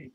Okay.